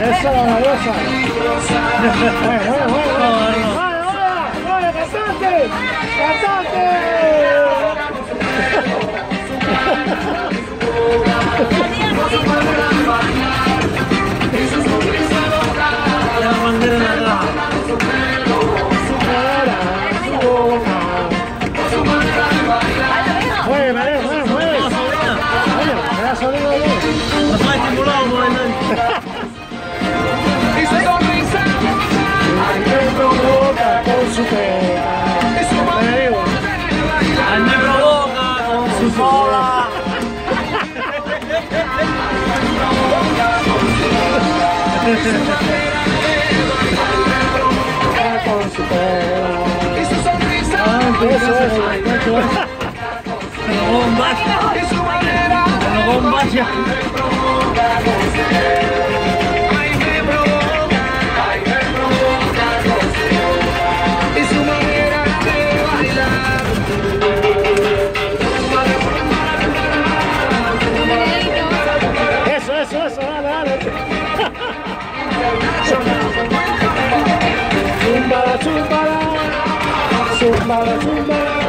Eso, bueno. Vale, hola, hola, cantante. Mueve, mueve, mueve, mueve. Sobrina. Oye, bola! Isso! Isso é uma bomba! Isso é uma bomba! got it. Zumbara, zumbara.